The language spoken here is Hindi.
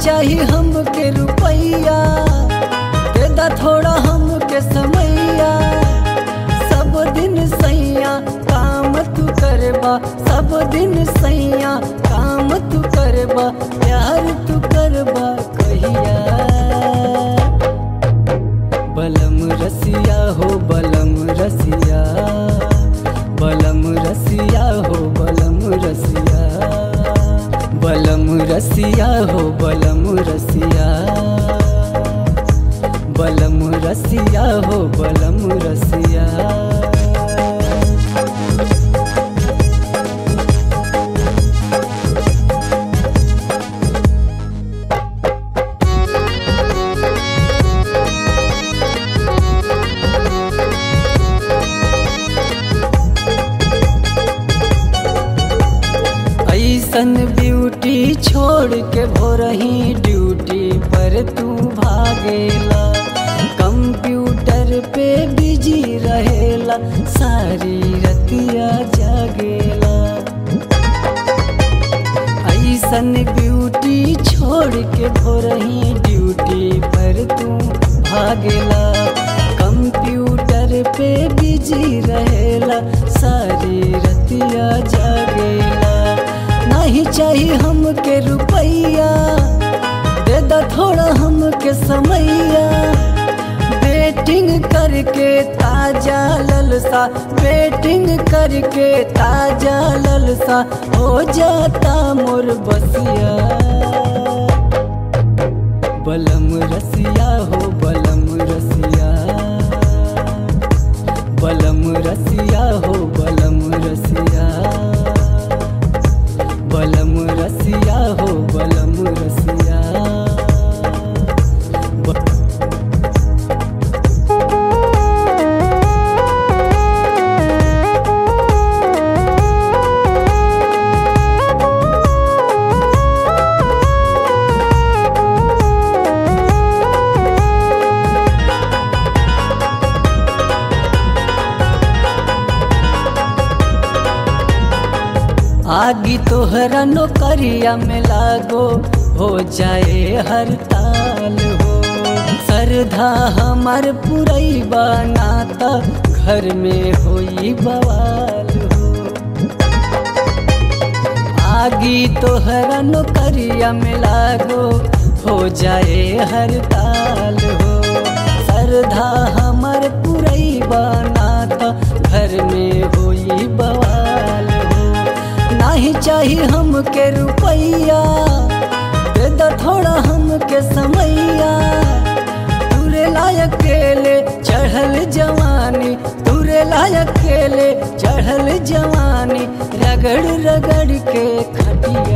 चाहिए हमके रुपैया। दे दा थोड़ा हमके समैया। सब दिन सैया काम तू करबा। सब दिन सैया काम तू करबा। प्यार तू करबा। बलम रसिया। बलम रसिया हो बलम रसिया। ऐसन ब्यूटी छोड़ के भोरही ड्यूटी पर तू भागेला। कंप्यूटर पे बिज़ी रहेला, सारी रतिया जागेला। ऐसन ब्यूटी छोड़ के भोरही ड्यूटी पर तू भागेला। कंप्यूटर पे बिज़ी रहेला, सारी रतिया जागेला। चाहिए हमके रुपैया। दे दा थोड़ा हमके समैया। बेटिंग करके ताज़ा ललसा बेटिंग करके ताज़ा ललसा, हो जाता मोर बसिया। बलम रसिया हो, बलम रसिया। बलम रसिया हो, बलम रसिया। आगी तोहरा नौकरिया में लागो हो जाए हर ताल हो। सरधा हमार पुरई बनाता घर में होई बवाल हो। आगी तोहरा नौकरिया में लागो हो जाए हर ताल हो। सरधा हमार पुरई बनाता घर में होई बवाल हो नहीं चाहिए हमके रुपैया। दे दो थोड़ा हमके समैया। तुरे लायक केले, चढ़ल जवानी। तुरे लायक केले, चढ़ल जवानी। रगड़ रगड़ के खटिया।